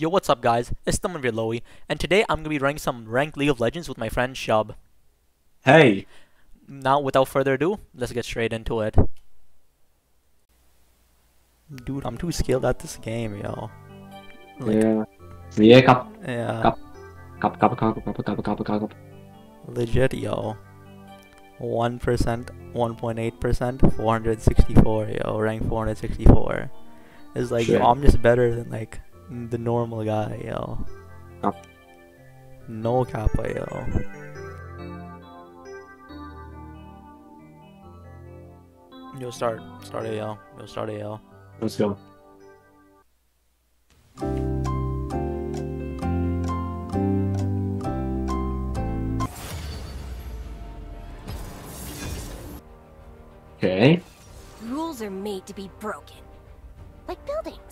Yo, what's up guys? It's Thumbin Lowy, and today I'm gonna be running some ranked League of Legends with my friend Shub. Hey. Now, without further ado, let's get straight into it. Dude, I'm too skilled at this game, yo. Like, yeah. Yeah, cup, yeah. Cup. cup, cup, cup, cup, cup, cup, cup, cup. Legit, yo. 1%, 1.8%, 464, yo. Rank 464. It's like, yo, I'm just better than, like, the normal guy, yo. Cap. No kappa, yo. Yo, start. Start it, yo. Yo, start it, yo. Let's go. Okay. Rules are made to be broken. Like buildings.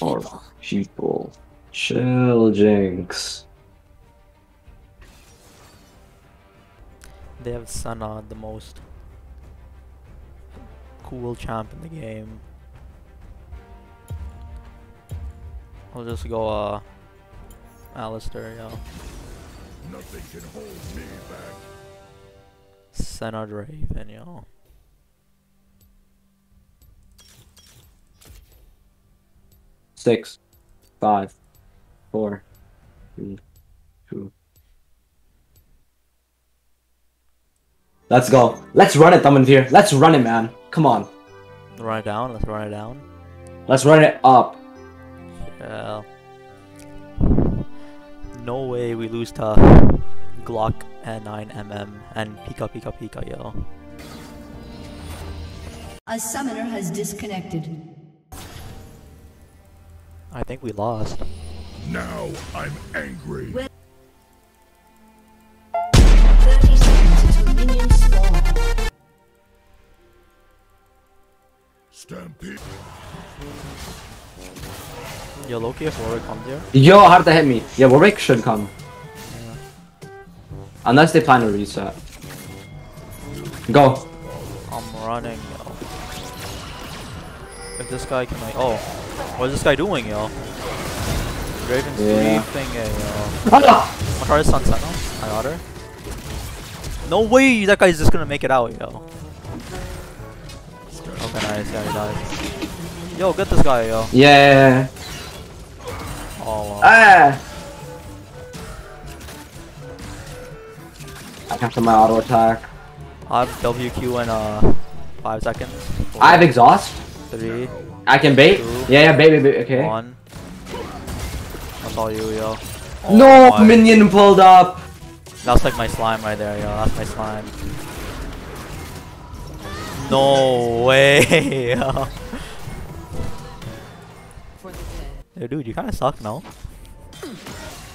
Or Or people. people. Chill, Jinx. They have Senna, the most cool champ in the game. I'll just go, uh, Alistar, yo. Nothing can hold me back. Senna Draven, yo. Six, five, four, three, two. Let's go. Let's run it, Thumbin Let's run it, man. Come on. Run it down, let's run it down. Let's run it up. Yeah. No way we lose to Glock and 9mm and Pika Pika Pika, yo. A summoner has disconnected. I think we lost. Now I'm angry. Well- 30 seconds until minions spawn. Stampede. Yo, Loki, if Warwick comes here. Yo, how did that hit me? Yeah, Warwick should come. Unless they plan to reset. Go. I'm running, yo. If this guy can like, oh, what is this guy doing, yo? Draven's Yeah. it, yo. I'll try to stun Sentinel. I got her. No way that guy's just gonna make it out, yo. Okay, nice, yeah, he died. Yo, get this guy, yo. Yeah. Oh, wow. Ah. I captured my auto attack. I have WQ in uh five seconds. Four, I have exhaust. three, I can bait. Two. Yeah, yeah, bait, baby. Okay. one. That's all you, yo. Oh No, my- minion pulled up. That's like my slime right there, yo. That's my slime. No way, yo. Yo, dude, you kind of suck, no?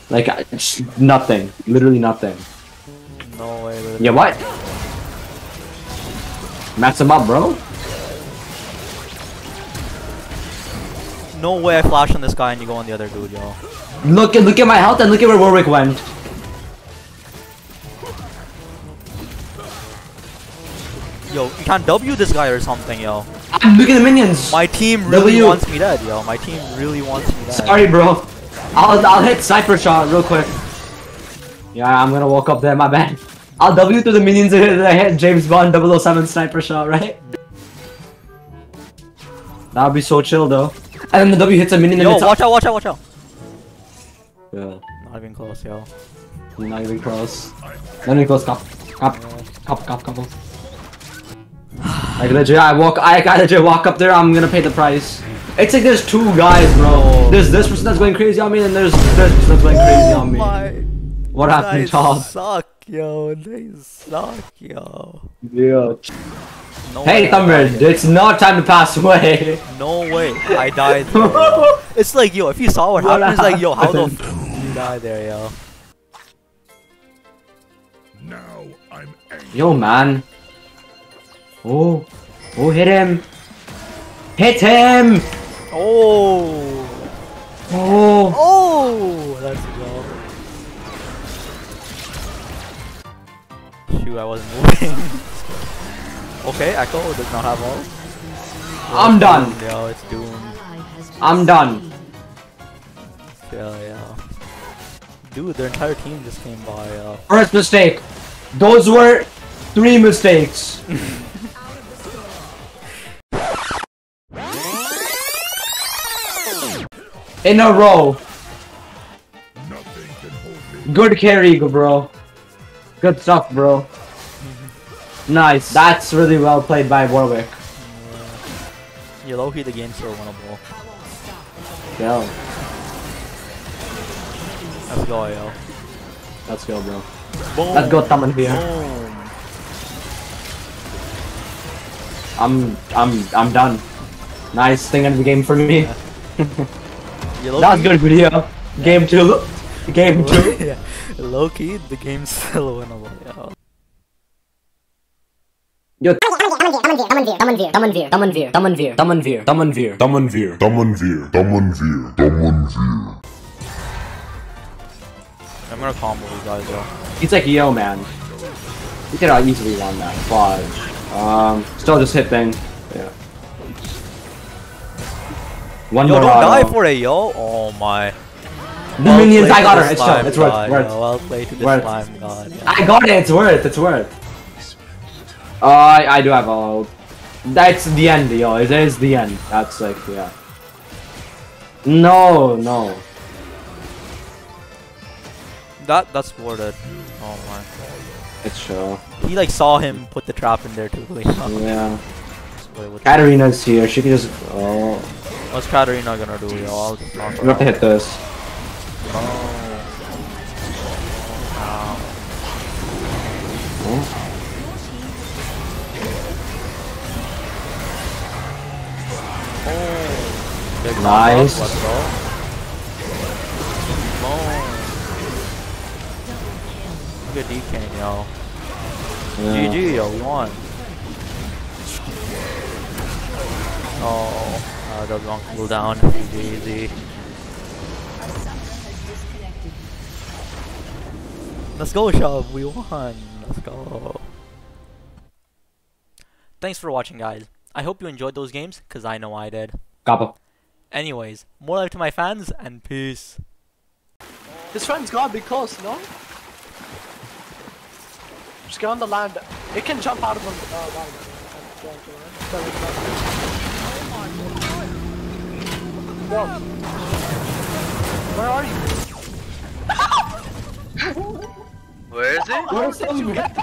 Like I- nothing. Literally nothing. No way. Literally. Yeah, what? Match him up, bro. No way I flash on this guy and you go on the other dude, yo. Look at look at my health and look at where Warwick went. Yo, you can't W this guy or something, yo. Ah, Look at the minions. My team really W. wants me dead, yo. My team really wants me dead. Sorry, bro. I'll I'll hit Cypher shot real quick. Yeah, I'm gonna walk up there. My bad. I'll W through the minions and I hit James Bond 007 sniper shot, right? That would be so chill, though. And then the W hits a minion and Yo, it's watch out, watch out, watch out. Yeah, Not even close, yo. not even close. Not even close. Cop, cop, cop, cop, cop. Like legit, I walk. I, I legit walk up there. I'm gonna pay the price. It's like there's two guys, bro. There's this person that's going crazy on me, and there's this person that's going crazy on me. Oh what happened, They Charles? suck, yo. They suck, yo. Yeah. No Hey, way I Thumbird, it's not time to pass away. No way. I died there. It's like, yo, if you saw what What happened, it's like, yo, how the happened? f you died there, yo. Now I'm angry. Yo, man. Oh, oh, hit him. Hit him. Oh. Oh. Oh. Let's go. Shoot, I wasn't moving. Okay, Echo does not have all. I'm done. Yo, it's doomed. Ally has been I'm done. Yeah, yeah. Dude, their entire team just came by. Uh, First mistake. Those were three mistakes. In a row. Nothing can hold me. Good carry, bro. Good stuff, bro. Nice. That's really well played by Warwick. yeah, low key the game's still winnable. Yo, Let's go, yo. let's go, bro. Boom. Let's go, Taman here. Boom. I'm, I'm, I'm done. Nice thing in the game for me. Yeah, low That was good video. Game two. Game two. yeah. Low key, the game's still winnable, yo. Damanvir. I'm gonna combo these guys, yo. He's like, yo, man. You could have easily won that. Fudge. Um, still just hit thing. Yeah. One Yo, more don't die for it, yo. Oh my. The Well minions, I got to her. the It's chill. slime It's worth. god, worth. Well played to the Worth. slime god. yo. I got it. It's worth. It's worth. Uh, I, I do have all. That's the end, yo. It is the end. That's like, yeah. No, no. That that's worded. Oh my. God. It's chill. He like saw him put the trap in there too. Like, Yeah. Katarina's here. She can just. Oh. What's Katarina gonna do, yo? I'll just knock her You have to hit this. Oh. Oh. Nice. Let's go. Look at DK, yo. Yeah. GG, yo, we won. Oh, uh, that was wrong cooldown. Easy, easy. Let's go, Shove. We won. Let's go. Thanks for watching, guys. I hope you enjoyed those games, because I know I did. Kappa. Anyways, more love to my fans, and peace. His friend's gotta be close, no? Just get on the land. It can jump out of the uh, line. and land. So it's not- Bro. Where are you? Where is it? Where did you get?